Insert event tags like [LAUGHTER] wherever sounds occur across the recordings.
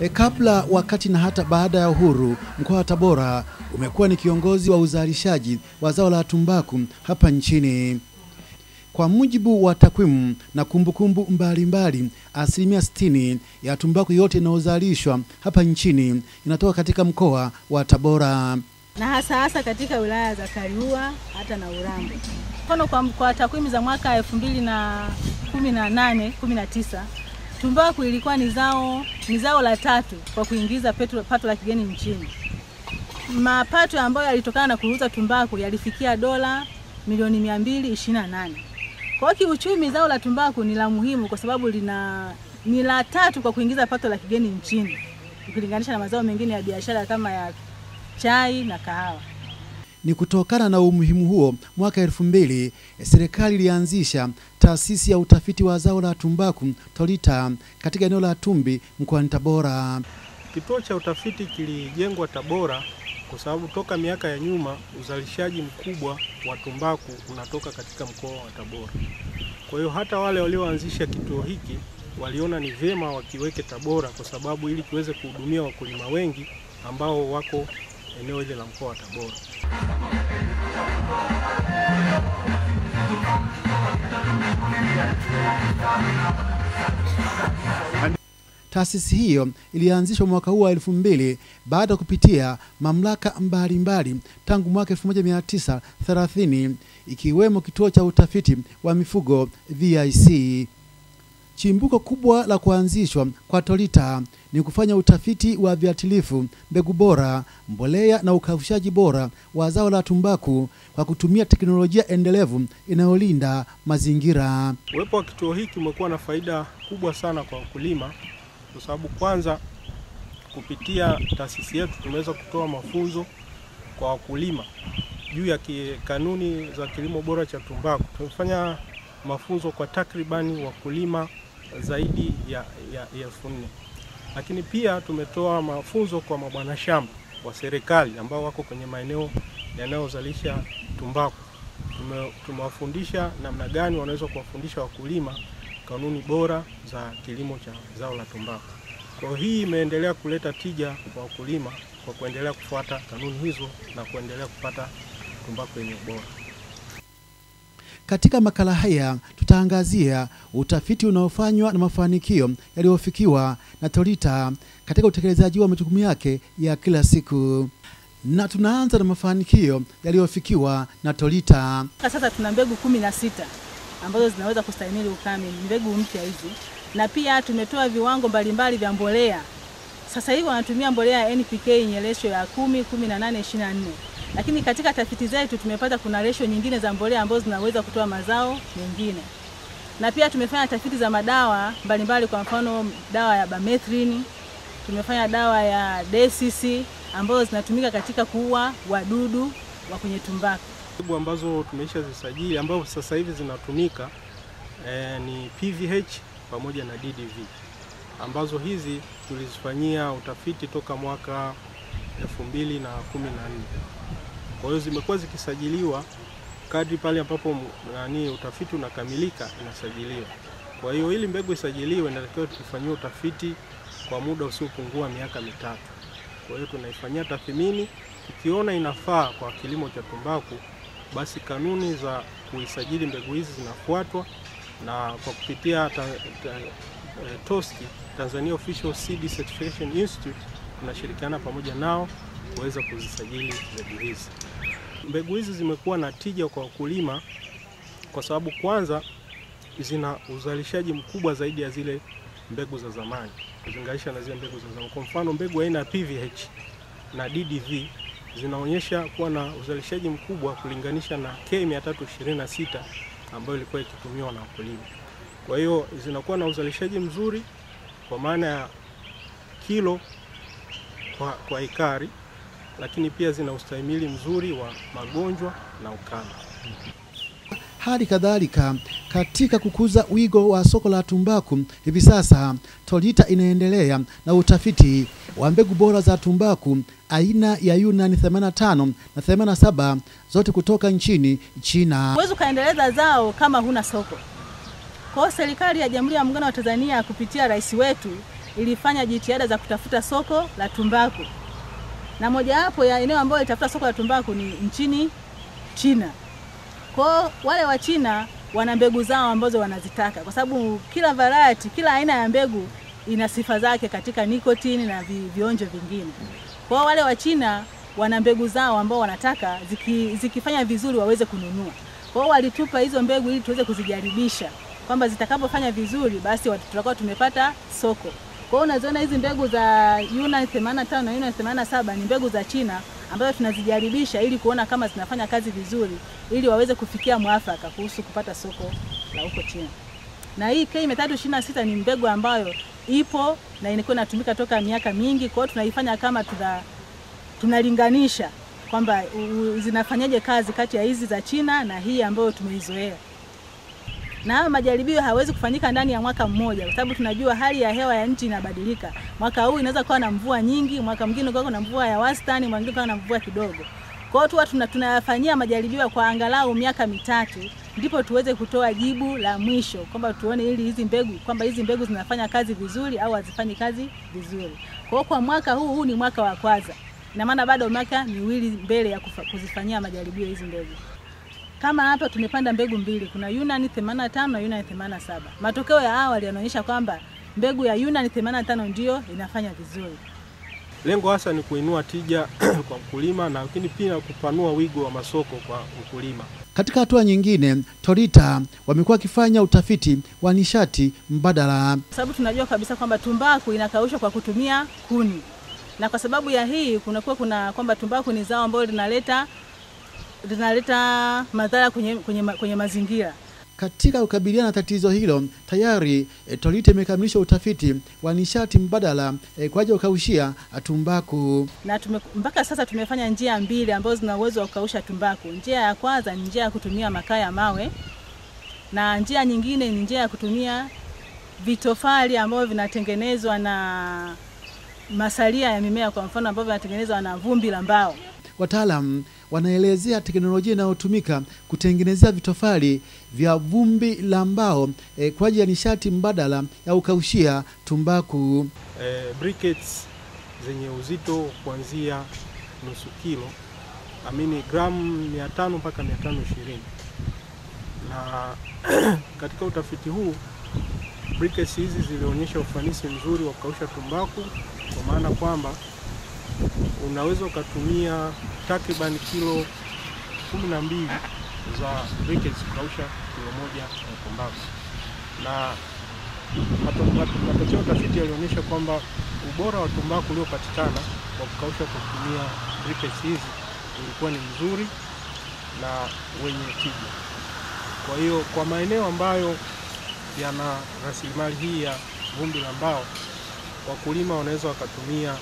E, kabla, wakati na hata baada ya uhuru, mkoa wa Tabora umekuwa ni kiongozi wa uzalishaji wa zao la tumbaku hapa nchini. Kwa mujibu wa takwimu na kumbukumbu mbalimbali, asilimia sitini ya tumbaku yote inayozalishwa hapa nchini inatoka katika mkoa wa Tabora. na hasa hasa katika wilaya za Kaliua hata na Urambo. Mfano kwa, kwa takwimu za mwaka elfu mbili na kumi na nane kumi na tisa tumbaku ilikuwa ni zao ni zao la tatu kwa kuingiza petro, pato la kigeni nchini. Mapato ambayo yalitokana na kuuza tumbaku yalifikia dola milioni mia mbili ishirini na nane. Kwa hiyo kiuchumi, zao la tumbaku ni la muhimu kwa sababu lina ni la tatu kwa kuingiza pato la kigeni nchini ukilinganisha na mazao mengine ya biashara kama ya chai na kahawa. Ni kutokana na umuhimu huo, mwaka elfu mbili serikali ilianzisha taasisi ya utafiti wa zao la tumbaku TORITA katika eneo la Tumbi mkoani Tabora. Kituo cha utafiti kilijengwa Tabora kwa sababu toka miaka ya nyuma uzalishaji mkubwa wa tumbaku unatoka katika mkoa wa Tabora. Kwa hiyo hata wale walioanzisha kituo hiki waliona ni vyema wakiweke Tabora kwa sababu ili kiweze kuhudumia wakulima wengi ambao wako eneo hili la mkoa wa Tabora. Taasisi hiyo ilianzishwa mwaka huu wa elfu mbili baada ya kupitia mamlaka mbalimbali tangu mwaka 1930 ikiwemo kituo cha utafiti wa mifugo VIC. Chimbuko kubwa la kuanzishwa kwa Tolita ni kufanya utafiti wa viatilifu, mbegu bora, mbolea na ukaushaji bora wa zao la tumbaku kwa kutumia teknolojia endelevu inayolinda mazingira. Uwepo wa kituo hiki umekuwa na faida kubwa sana kwa wakulima kwa sababu kwanza, kupitia taasisi yetu tumeweza kutoa mafunzo kwa wakulima juu ya kanuni za kilimo bora cha tumbaku. Tumefanya mafunzo kwa takribani wakulima zaidi ya elfu nne lakini pia tumetoa mafunzo kwa mabwana shamba wa serikali ambao wako kwenye maeneo yanayozalisha tumbaku. Tumewafundisha namna gani wanaweza kuwafundisha wakulima kanuni bora za kilimo cha zao la tumbaku. Kwa hii imeendelea kuleta tija kwa wakulima kwa kuendelea kufuata kanuni hizo na kuendelea kupata tumbaku yenye ubora. Katika makala haya tutaangazia utafiti unaofanywa na mafanikio yaliyofikiwa na TORITA katika utekelezaji wa majukumu yake ya kila siku, na tunaanza na mafanikio yaliyofikiwa na TORITA. Sasa tuna mbegu kumi na sita ambazo zinaweza kustahimili ukame, mbegu mpya hizi, na pia tumetoa viwango mbalimbali vya mbolea. Sasa hivi wanatumia mbolea ya NPK yenye resho ya kumi, kumi na nane, ishirini na nne, lakini katika tafiti zetu tumepata kuna resho nyingine za mbolea ambazo zinaweza kutoa mazao mengine, na pia tumefanya tafiti za madawa mbalimbali, kwa mfano dawa ya Bamethrin, tumefanya dawa ya DCC ambazo zinatumika katika kuua wadudu wa kwenye tumbaku. Mbegu ambazo tumeisha zisajili ambazo sasa hivi zinatumika eh, ni PVH pamoja na DDV ambazo hizi tulizifanyia utafiti toka mwaka 2014. Kwa hiyo zimekuwa zikisajiliwa kadri pale ambapo nani utafiti unakamilika inasajiliwa. Kwa hiyo ili mbegu isajiliwe inatakiwa tufanyiwe utafiti kwa muda usiopungua miaka mitatu. Kwa hiyo tunaifanyia tathmini, tukiona inafaa kwa kilimo cha tumbaku, basi kanuni za kuisajili mbegu hizi zinafuatwa, na kwa kupitia ta, ta, eh, TOSCI, Tanzania Official Seed Certification Institute, tunashirikiana pamoja nao kuweza kuzisajili mbegu hizi. Mbegu hizi zimekuwa na tija kwa wakulima kwa sababu kwanza zina uzalishaji mkubwa zaidi ya zile mbegu za zamani kulinganisha na zile mbegu za zamani. Kwa mfano mbegu aina ya PVH na DDV zinaonyesha kuwa na uzalishaji mkubwa kulinganisha na K326 ambayo ilikuwa ikitumiwa na wakulima. Kwa hiyo zinakuwa na uzalishaji mzuri kwa maana ya kilo kwa, kwa ekari, lakini pia zina ustahimili mzuri wa magonjwa na ukame. Hali kadhalika katika kukuza wigo wa soko la tumbaku, hivi sasa Tolita inaendelea na utafiti wa mbegu bora za tumbaku aina ya Yunani 85 na 87 zote kutoka nchini China. Huwezi ukaendeleza zao kama huna soko. Kwa hiyo serikali ya Jamhuri ya Muungano wa Tanzania kupitia rais wetu ilifanya jitihada za kutafuta soko la tumbaku, na mojawapo ya eneo ambayo ilitafuta soko la tumbaku ni nchini China. Kwa wale wa China wana mbegu zao ambazo wanazitaka, kwa sababu kila variety, kila aina ya mbegu ina sifa zake katika nikotini na vionjo vingine. Kwa wale wa China wana mbegu zao ambao wanataka ziki, zikifanya vizuri waweze kununua. Kwa hiyo walitupa hizo mbegu ili tuweze kuzijaribisha kwamba zitakapofanya vizuri basi tutakuwa tumepata soko. Kwa hiyo unaziona hizi mbegu za Yuna 85 na Yuna 87 ni mbegu za China ambazo tunazijaribisha ili kuona kama zinafanya kazi vizuri ili waweze kufikia mwafaka kuhusu kupata soko la huko China. Na hii K 326 ni mbegu ambayo ipo na inakuwa inatumika toka miaka mingi, kwa hiyo tunaifanya kama tuna tunalinganisha kwamba zinafanyaje kazi kati ya hizi za China na hii ambayo tumeizoea. Na haya majaribio hawezi kufanyika ndani ya mwaka mmoja, kwa sababu tunajua hali ya hewa ya nchi inabadilika. Mwaka huu inaweza kuwa na mvua nyingi, mwaka mwingine kuwa na mvua ya wastani, mwingine kuwa na mvua kidogo. Kwa hiyo tuna, tunayafanyia majaribio kwa angalau miaka mitatu, ndipo tuweze kutoa jibu la mwisho kwamba tuone ili hizi mbegu kwamba hizi mbegu zinafanya kazi vizuri au hazifanyi kazi vizuri. Kwa hiyo kwa mwaka huu, huu ni mwaka wa kwanza, ina maana bado miaka miwili mbele ya kuzifanyia majaribio hizi mbegu. Kama hapa tumepanda mbegu mbili, kuna Yunani 85 na Yunani 87. Matokeo ya awali yanaonyesha kwamba mbegu ya Yunani 85 ndio inafanya vizuri. Lengo hasa ni kuinua tija [CLEARS THROAT] kwa mkulima na lakini pia kupanua wigo wa masoko kwa mkulima. Katika hatua nyingine, Torita wamekuwa wakifanya utafiti wa nishati mbadala. Kwa sababu tunajua kabisa kwamba tumbaku inakaushwa kwa kutumia kuni, na kwa sababu ya hii kunakuwa kuna kwamba tumbaku ni zao ambalo linaleta linaleta madhara kwenye, kwenye, kwenye mazingira. Katika kukabiliana na tatizo hilo, tayari e, Tolite imekamilisha utafiti wa nishati mbadala e, kwa ajili ya kukaushia tumbaku. na tume, mpaka sasa tumefanya njia mbili ambazo zina uwezo wa kukausha tumbaku. Njia ya kwanza ni njia ya kutumia makaa ya mawe na njia nyingine ni njia ya kutumia vitofali ambavyo vinatengenezwa na masalia ya mimea, kwa mfano ambavyo vinatengenezwa na vumbi la mbao. Wataalam wanaelezea teknolojia inayotumika kutengenezea vitofali vya vumbi la mbao e, kwa ajili ya nishati mbadala ya kukaushia tumbaku. E, briquettes zenye uzito kuanzia nusu kilo amini gramu 500 mpaka 520 na [CLEARS THROAT] katika utafiti huu briquettes hizi zilionyesha ufanisi mzuri wa kukausha tumbaku kwa maana kwamba unaweza ukatumia takriban kilo kumi na mbili za briquettes kukausha kilo moja ya tumbaku na mato- mato- matokeo ya tafiti yalionyesha kwamba ubora wa tumbaku uliopatikana kwa kukausha kwa kutumia briquettes hizi ulikuwa ni mzuri na wenye tija. Kwa hiyo kwa maeneo ambayo yana rasilimali hii ya vumbi la mbao, wakulima wanaweza wakatumia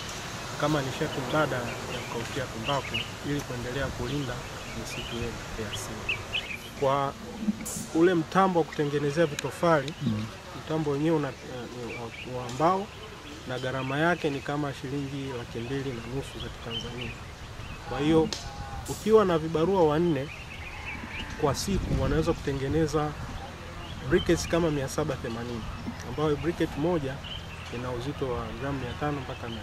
kama nishati mbadala ya kukaukia tumbaku ili kuendelea kulinda misitu yetu ya asili. Kwa ule mtambo wa kutengenezea vitofali mtambo wenyewe una wa- wa mbao na gharama yake ni kama shilingi laki mbili na nusu za Kitanzania. Kwa hiyo ukiwa na vibarua wanne kwa siku wanaweza kutengeneza briquettes kama 780 ambayo briquette moja ina uzito wa gramu 500 mpaka 520.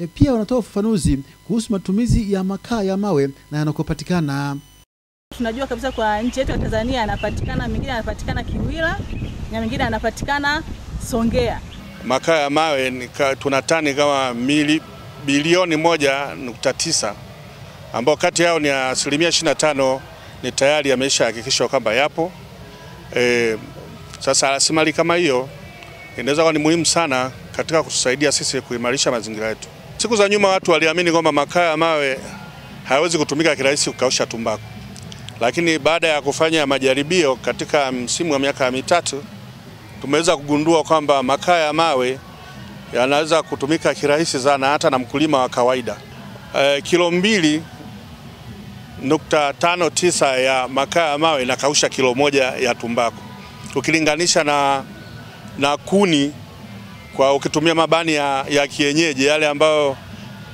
E, pia wanatoa ufafanuzi kuhusu matumizi ya makaa ya mawe na yanakopatikana. Tunajua kabisa kwa nchi yetu ya Tanzania yanapatikana, mengine yanapatikana Kiwila na mengine yanapatikana Songea. Makaa ya mawe ni ka, tuna tani kama mili, bilioni moja nukta tisa ambao kati yao ni asilimia 25 ni tayari yameshahakikishwa kwamba yapo. E, sasa rasilimali kama hiyo inaweza kuwa ni muhimu sana katika kutusaidia sisi kuimarisha mazingira yetu. Siku za nyuma watu waliamini kwamba makaa ya mawe hayawezi kutumika kirahisi kukausha tumbaku, lakini baada ya kufanya majaribio katika msimu wa miaka mitatu tumeweza kugundua kwamba makaa ya mawe yanaweza kutumika kirahisi sana hata na mkulima wa kawaida. E, kilo mbili nukta tano tisa ya makaa ya mawe inakausha kilo moja ya tumbaku ukilinganisha na, na kuni kwa ukitumia mabani ya, ya kienyeji yale ambayo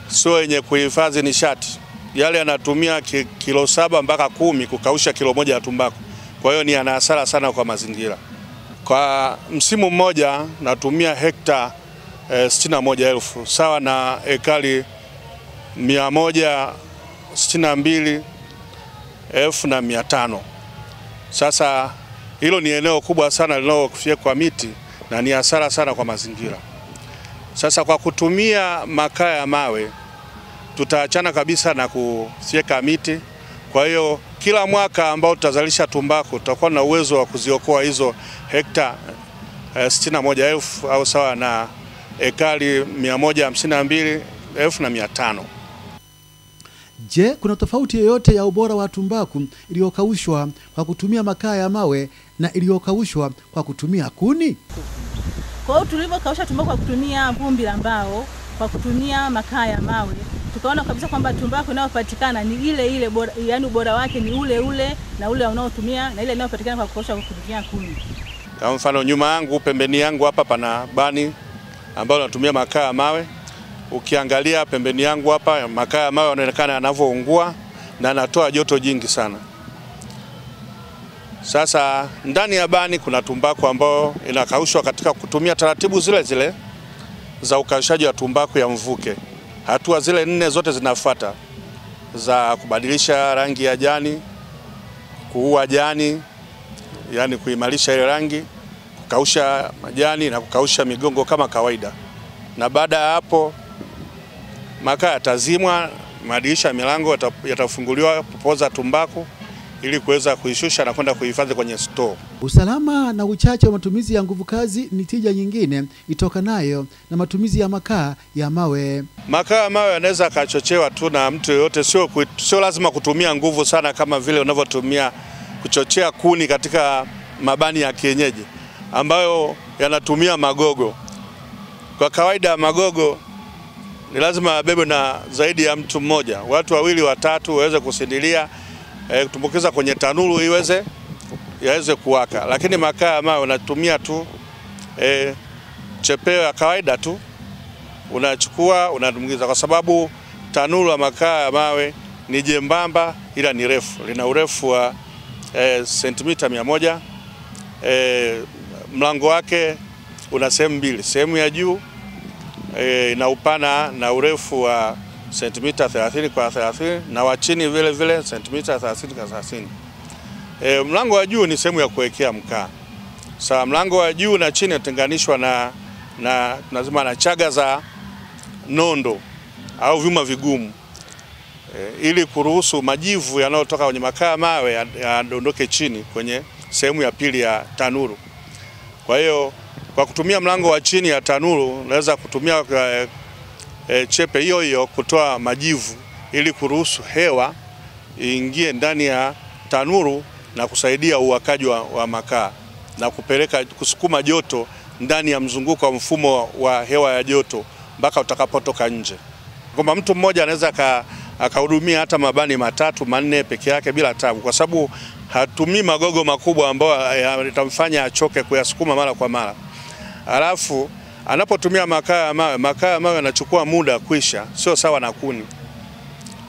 sio yenye kuhifadhi nishati, yale yanatumia ki, kilo saba mpaka kumi kukausha kilo moja ya tumbaku. kwa hiyo ni ana hasara sana kwa mazingira. Kwa msimu mmoja natumia hekta eh, sitini na moja elfu sawa na ekari mia moja sitini na mbili elfu na mia tano. Sasa hilo ni eneo kubwa sana linalofyekwa miti na ni hasara sana kwa mazingira. Sasa kwa kutumia makaa ya mawe tutaachana kabisa na kusieka miti. Kwa hiyo kila mwaka ambao tutazalisha tumbaku tutakuwa na uwezo wa kuziokoa hizo hekta eh, sitini na moja elfu au sawa na ekari mia moja hamsini na mbili elfu na mia tano. Je, kuna tofauti yoyote ya ubora wa tumbaku iliyokaushwa kwa kutumia makaa ya mawe na iliyokaushwa kwa kutumia kuni? Kwa hiyo tulivyokausha tumbaku kwa kutumia vumbi la mbao, kwa kutumia makaa ya mawe, tukaona kabisa kwamba tumbaku inayopatikana ni ile ile bora, yani ubora wake ni ule ule na ule unaotumia na ile inayopatikana kwa kukausha kwa kutumia kuni. Kwa mfano nyuma yangu, pembeni yangu hapa pana bani ambayo natumia makaa ya mawe. Ukiangalia pembeni yangu hapa, makaa ya mawe yanaonekana yanavyoungua na yanatoa joto jingi sana. Sasa ndani ya bani kuna tumbaku ambayo inakaushwa katika kutumia taratibu zile zile za ukaushaji wa tumbaku ya mvuke. Hatua zile nne zote zinafuata za kubadilisha rangi ya jani, kuua jani, yani kuimarisha ile rangi, kukausha majani na kukausha migongo kama kawaida. Na baada ya hapo makaa yatazimwa, madirisha ya milango yata- yatafunguliwa kupoza tumbaku ili kuweza kuishusha na kwenda kuhifadhi kwenye store. Usalama na uchache wa matumizi ya nguvu kazi ni tija nyingine itokanayo na matumizi ya makaa ya mawe. Makaa ya mawe yanaweza akachochewa tu na mtu yoyote, sio, sio lazima kutumia nguvu sana kama vile unavyotumia kuchochea kuni katika mabani ya kienyeji ambayo yanatumia magogo. Kwa kawaida magogo ni lazima yabebwe na zaidi ya mtu mmoja, watu wawili watatu waweze kusindilia eh, kutumbukiza kwenye tanuru iweze yaweze kuwaka, lakini makaa ya mawe unatumia tu eh, chepeo ya kawaida tu unachukua unatumbukiza, kwa sababu tanuru la makaa ya mawe ni jembamba ila ni refu, lina urefu wa eh, sentimita mia moja. Eh, mlango wake una sehemu mbili, sehemu ya juu eh, na upana na urefu wa sentimita 30 kwa 30 na wa chini vile vile sentimita 30 kwa 30. E, mlango wa juu ni sehemu ya kuwekea mkaa. Sawa, mlango wa juu na chini unatenganishwa na na tunasema na chaga za nondo au vyuma vigumu e, ili kuruhusu majivu yanayotoka kwenye makaa mawe mawe ya- yadondoke chini kwenye sehemu ya pili ya tanuru. Kwa hiyo kwa kutumia mlango wa chini ya tanuru unaweza kutumia e, chepe hiyo hiyo kutoa majivu ili kuruhusu hewa iingie ndani ya tanuru na kusaidia uwakaji wa, wa makaa na kupeleka kusukuma joto ndani ya mzunguko wa mfumo wa hewa ya joto mpaka utakapotoka nje. Kwamba mtu mmoja anaweza akahudumia hata mabani matatu manne peke yake bila tabu, kwa sababu hatumii magogo makubwa ambayo yatamfanya achoke kuyasukuma mara kwa mara. Alafu anapotumia makaa ya mawe, makaa ya mawe yanachukua muda kuisha, sio sawa na kuni.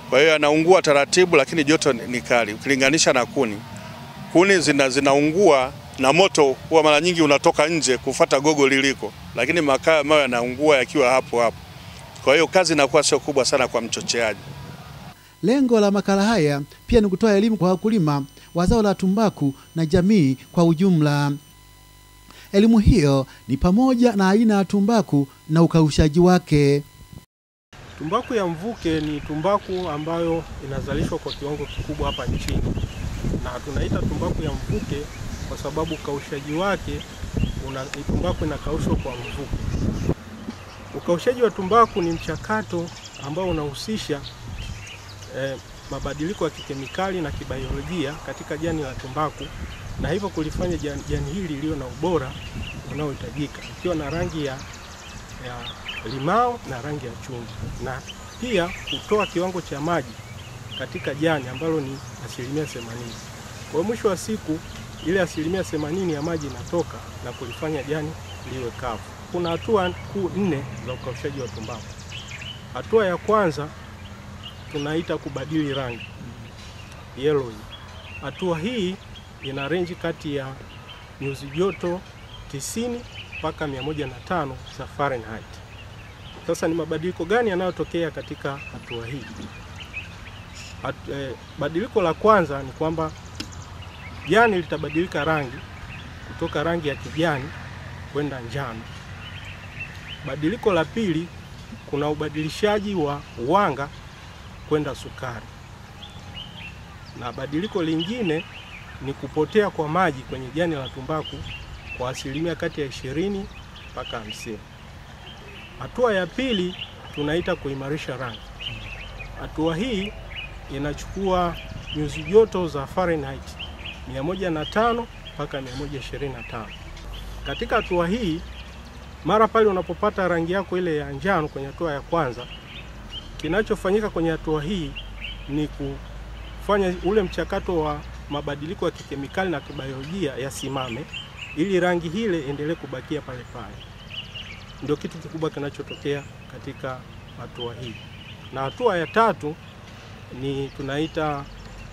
Kwa hiyo yanaungua taratibu, lakini joto ni ni kali ukilinganisha na kuni. Kuni zina, zinaungua na moto huwa mara nyingi unatoka nje kufata gogo liliko, lakini makaa ya mawe yanaungua yakiwa hapo hapo. Kwa hiyo kazi inakuwa sio kubwa sana kwa mchocheaji. Lengo la makala haya pia ni kutoa elimu kwa wakulima wa zao la tumbaku na jamii kwa ujumla. Elimu hiyo ni pamoja na aina ya tumbaku na ukaushaji wake. Tumbaku ya mvuke ni tumbaku ambayo inazalishwa kwa kiwango kikubwa hapa nchini, na tunaita tumbaku ya mvuke kwa sababu ukaushaji wake una, tumbaku inakaushwa kwa mvuke. Ukaushaji wa tumbaku ni mchakato ambao unahusisha eh, mabadiliko ya kikemikali na kibiolojia katika jani la tumbaku na hivyo kulifanya jani, jani hili iliyo na ubora unaohitajika ikiwa na rangi ya, ya limao na rangi ya chungwa na pia kutoa kiwango cha maji katika jani ambalo ni asilimia themanini. Kwa hiyo mwisho wa siku ile asilimia themanini ya maji inatoka na kulifanya jani liwe kavu. Kuna hatua kuu nne za ukaushaji wa tumbaku. Hatua ya kwanza tunaita kubadili rangi yellowing. Hatua hii ina range kati ya nyuzi joto 90 mpaka 105 za Fahrenheit. Sasa ni mabadiliko gani yanayotokea katika hatua hii? At, eh, badiliko la kwanza ni kwamba jani litabadilika rangi kutoka rangi ya kijani kwenda njano. Badiliko la pili, kuna ubadilishaji wa wanga kwenda sukari, na badiliko lingine ni kupotea kwa maji kwenye jani la tumbaku kwa asilimia kati ya ishirini mpaka hamsini. Hatua ya pili tunaita kuimarisha rangi. Hatua hii inachukua nyuzi joto za Fahrenheit 105 mpaka 125. Katika hatua hii, mara pale unapopata rangi yako ile ya njano kwenye hatua ya kwanza, kinachofanyika kwenye hatua hii ni kufanya ule mchakato wa mabadiliko ya kikemikali na kibiolojia yasimame ili rangi hile endelee kubakia pale pale. Ndio kitu kikubwa kinachotokea katika hatua hii. Na hatua ya tatu ni tunaita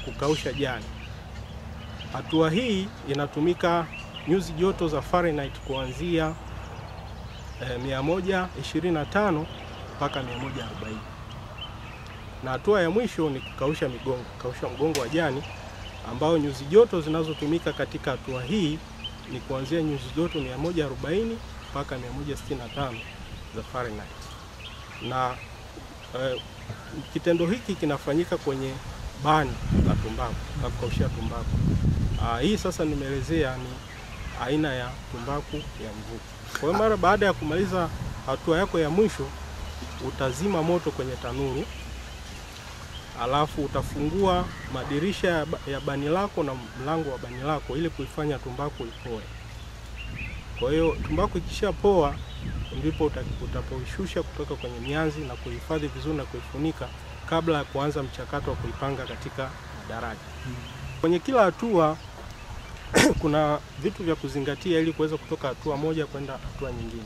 kukausha jani. Hatua hii inatumika nyuzi joto za Fahrenheit kuanzia eh, 125 mpaka 140. Na hatua ya mwisho ni kukausha migongo, kukausha mgongo wa jani ambao nyuzi joto zinazotumika katika hatua hii ni kuanzia nyuzi joto 140 mpaka 165 za Fahrenheit. Na eh, kitendo hiki kinafanyika kwenye bani la tumbaku la kukaushia tumbaku. Ah, hii sasa nimeelezea ni aina ya tumbaku ya mvuke. Kwa hiyo mara baada ya kumaliza hatua yako ya mwisho utazima moto kwenye tanuru, alafu utafungua madirisha ya bani lako na mlango wa bani lako ili kuifanya tumbaku ipoe. Kwa hiyo tumbaku ikishapoa ndipo uta- utapoishusha kutoka kwenye mianzi na kuhifadhi vizuri na kuifunika kabla ya kuanza mchakato wa kuipanga katika daraja. Kwenye kila hatua [CLEARS THROAT] kuna vitu vya kuzingatia ili kuweza kutoka hatua moja kwenda hatua nyingine.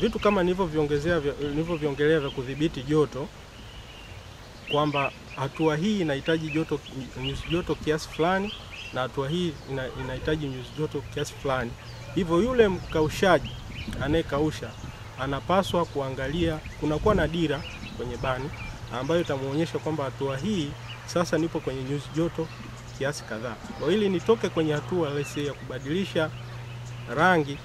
Vitu kama nilivyoviongezea nilivyoviongelea vya kudhibiti joto kwamba hatua hii inahitaji joto nyuzi joto kiasi fulani na hatua hii ina, inahitaji nyuzi joto kiasi fulani. Hivyo yule mkaushaji anayekausha anapaswa kuangalia, kunakuwa na dira kwenye bani ambayo itamuonyesha kwamba hatua hii sasa nipo kwenye nyuzi joto kiasi kadhaa. Kwa ili nitoke kwenye hatua lesi ya kubadilisha rangi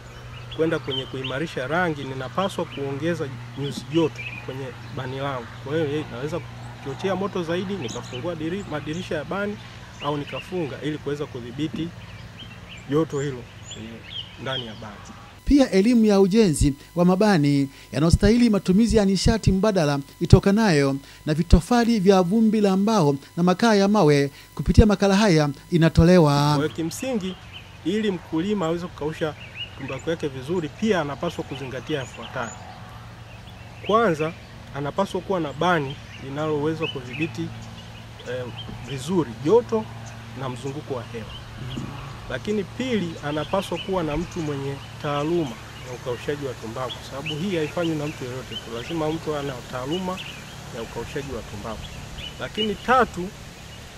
kwenda kwenye kuimarisha rangi, ninapaswa kuongeza nyuzi joto kwenye bani langu. Kwa hiyo naweza kuchochea moto zaidi, nikafungua diri, madirisha ya bani au nikafunga ili kuweza kudhibiti joto hilo ndani ya bani. Pia elimu ya ujenzi wa mabani yanayostahili matumizi ya nishati mbadala itokanayo na vitofali vya vumbi la mbao na makaa ya mawe kupitia makala haya inatolewa. Kwa kimsingi, ili mkulima aweze kukausha tumbaku yake vizuri, pia anapaswa kuzingatia yafuatayo. Kwanza, anapaswa kuwa na bani linaloweza kudhibiti eh, vizuri joto na mzunguko wa hewa. Lakini pili, anapaswa kuwa na mtu mwenye taaluma ya ukaushaji wa tumbaku, sababu hii haifanywi na mtu yeyote tu, lazima mtu ana taaluma ya ukaushaji wa tumbaku. Lakini tatu,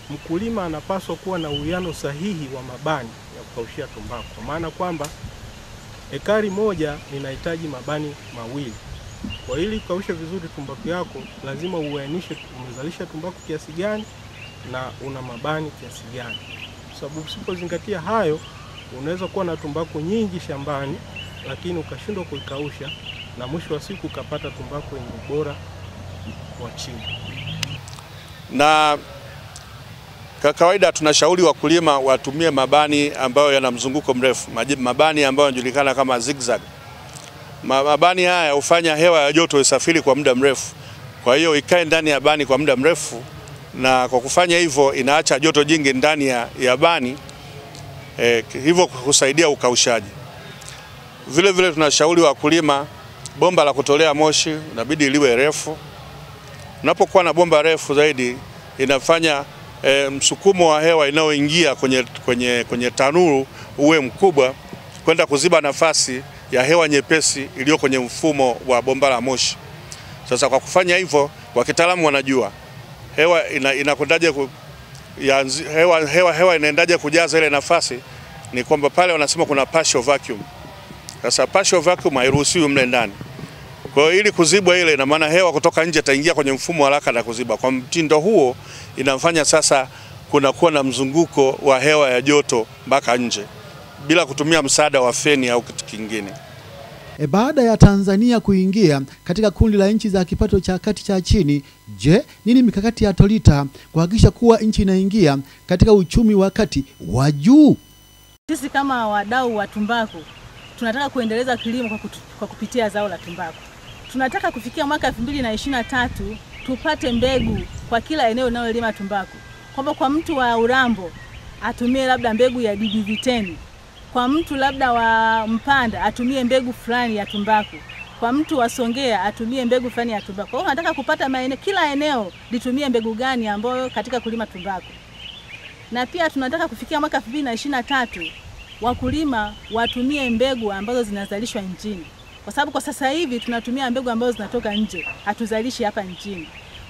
mkulima anapaswa kuwa na uwiano sahihi wa mabani ya kukaushia tumbaku, kwa maana kwamba ekari moja inahitaji mabani mawili. Kwa ili ukaushe vizuri tumbaku yako, lazima uainishe umezalisha tumbaku kiasi gani na una mabani kiasi gani, kwa sababu usipozingatia hayo, unaweza kuwa na tumbaku nyingi shambani, lakini ukashindwa kuikausha na mwisho wa siku ukapata tumbaku yenye ubora wa chini. na kwa kawaida tunashauri wakulima watumie mabani ambayo yana mzunguko mrefu, mabani ambayo yanajulikana kama zigzag. Ma- Mabani haya hufanya hewa ya joto isafiri kwa muda mrefu, kwa hiyo ikae ndani ya bani kwa muda mrefu, na kwa kufanya hivyo inaacha joto jingi ndani ya, ya bani eh, hivyo kusaidia ukaushaji. Vile vile tunashauri wakulima, bomba la kutolea moshi inabidi liwe refu. Unapokuwa na bomba refu zaidi inafanya e, msukumo wa hewa inayoingia kwenye, kwenye, kwenye tanuru uwe mkubwa kwenda kuziba nafasi ya hewa nyepesi iliyo kwenye mfumo wa bomba la moshi. Sasa kwa kufanya hivyo, kwa kitaalamu wanajua hewa ina, inakwendaje ku, ya hewa, hewa, hewa inaendaje kujaza ile nafasi, ni kwamba pale wanasema kuna partial vacuum. Sasa partial vacuum hairuhusiwi mle ndani. Kwa hiyo ili kuzibwa ile, ina maana hewa kutoka nje itaingia kwenye mfumo haraka na kuziba. Kwa mtindo huo, inamfanya sasa kunakuwa na mzunguko wa hewa ya joto mpaka nje bila kutumia msaada wa feni au kitu kingine. E, baada ya Tanzania kuingia katika kundi la nchi za kipato cha kati cha chini, je, nini mikakati ya Tolita kuhakikisha kuwa nchi inaingia katika uchumi wa kati wa juu? Sisi kama wadau wa tumbaku tunataka kuendeleza kilimo kwa, kutu, kwa kupitia zao la tumbaku. Tunataka kufikia mwaka 2023 tupate mbegu kwa kila eneo linalolima tumbaku, kwamba kwa mtu wa Urambo atumie labda mbegu ya DDV10, kwa mtu labda wa Mpanda atumie mbegu fulani ya tumbaku, kwa mtu wa Songea atumie mbegu fulani ya tumbaku. Kwa hiyo nataka kupata maeneo, kila eneo litumie mbegu gani ambayo katika kulima tumbaku na pia tunataka kufikia mwaka 2023 wakulima watumie mbegu ambazo zinazalishwa nchini, kwa sababu kwa sasa hivi tunatumia mbegu ambazo zinatoka nje, hatuzalishi hapa nchini.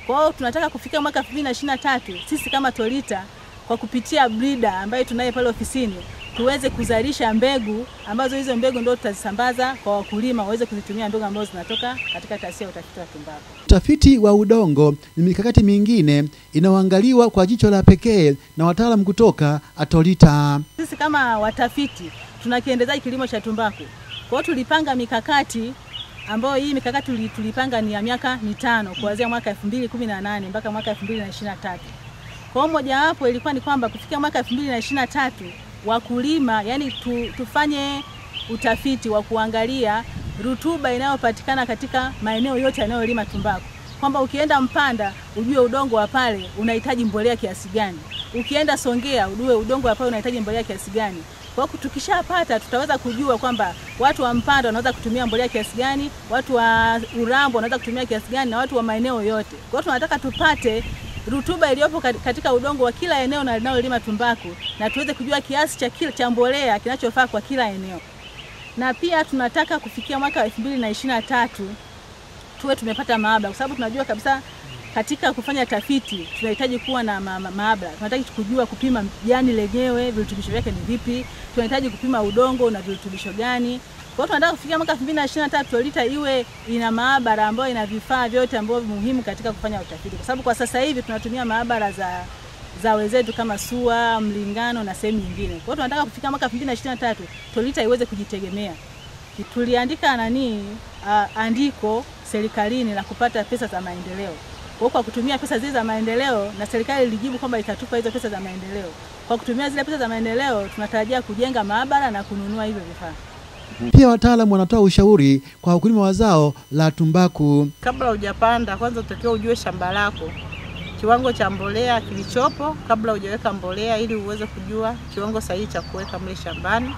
Kwa hiyo tunataka kufikia mwaka 2023 sisi kama Tolita kwa kupitia breeder ambayo tunaye pale ofisini tuweze kuzalisha mbegu ambazo hizo mbegu ndio tutazisambaza kwa wakulima waweze kuzitumia mbegu ambazo zinatoka katika taasisi ya utafiti wa tumbaku. Utafiti wa udongo ni mikakati mingine inayoangaliwa kwa jicho la pekee na wataalamu kutoka Atolita. Sisi kama watafiti tunakiendezaji kilimo cha tumbaku. Kwa hiyo tulipanga mikakati ambayo hii mikakati tulipanga ni ya miaka mitano kuanzia mwaka 2018 mpaka mwaka 2023. Kwa hiyo mojawapo ilikuwa ni kwamba kufikia mwaka 2023 wakulima yani tu, tufanye utafiti wa kuangalia rutuba inayopatikana katika maeneo yote yanayolima tumbaku, kwamba ukienda Mpanda ujue udongo wa pale unahitaji mbolea kiasi gani, ukienda Songea ujue udongo wa pale unahitaji mbolea kiasi gani. Kwa hiyo tukishapata, tutaweza kujua kwamba watu wa Mpanda wanaweza kutumia mbolea kiasi gani, watu wa Urambo wanaweza kutumia kiasi gani, na watu wa maeneo yote. Kwa hiyo tunataka tupate rutuba iliyopo katika udongo wa kila eneo na linalolima tumbaku na tuweze kujua kiasi cha kila cha mbolea kinachofaa kwa kila eneo. Na pia tunataka kufikia mwaka 2023 tuwe tumepata maabara, kwa sababu tunajua kabisa katika kufanya tafiti tunahitaji kuwa na ma ma maabara. Tunahitaji kujua kupima jani lenyewe virutubisho vyake ni vipi, tunahitaji kupima udongo na virutubisho gani. Kwa hiyo tunataka kufikia mwaka 2023 Tolita iwe ina maabara ambayo ina vifaa vyote ambavyo muhimu katika kufanya utafiti, kwa sababu kwa sasa hivi tunatumia maabara za za wenzetu kama SUA, Mlingano na sehemu nyingine. Kwa hiyo tunataka kufika mwaka 2023 Tolita iweze kujitegemea. Tuliandika nani uh, andiko serikalini la kupata pesa za maendeleo. Kwa kwa kutumia pesa zile za maendeleo na serikali ilijibu kwamba itatupa hizo pesa za maendeleo. Kwa kutumia zile pesa za maendeleo tunatarajia kujenga maabara na kununua hivyo vifaa. Pia wataalamu wanatoa ushauri kwa wakulima wa zao la tumbaku. Kabla hujapanda, kwanza utakiwa ujue shamba lako kiwango cha mbolea kilichopo kabla hujaweka mbolea, ili uweze kujua kiwango sahihi cha kuweka mle shambani.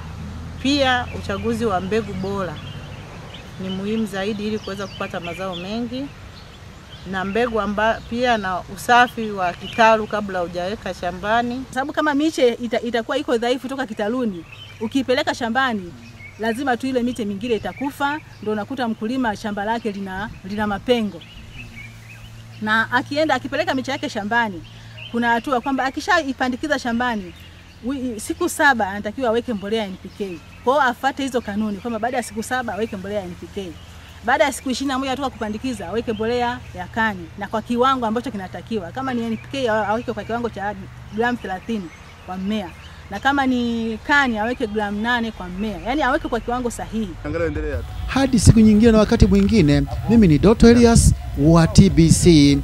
Pia uchaguzi wa mbegu bora ni muhimu zaidi, ili kuweza kupata mazao mengi, na mbegu amba, pia na usafi wa kitalu kabla hujaweka shambani. Sababu kama miche itakuwa ita, iko dhaifu toka kitaluni, ukiipeleka shambani lazima tu ile miti mingine itakufa, ndio unakuta mkulima shamba lake lina, lina mapengo na akienda akipeleka miche yake shambani, kuna hatua kwamba akishaipandikiza shambani siku saba anatakiwa aweke mbolea ya NPK. Kwa hiyo afuate hizo kanuni kwamba baada ya siku saba aweke mbolea ya NPK, baada ya siku ishirini na moja toka kupandikiza aweke mbolea ya kani na kwa kiwango ambacho kinatakiwa. Kama ni NPK aweke kwa kiwango cha gramu 30 kwa mmea, na kama ni kani aweke gramu nane kwa mmea, yani aweke kwa kiwango sahihi. Hadi siku nyingine na wakati mwingine, mimi ni Doto Elias wa TBC.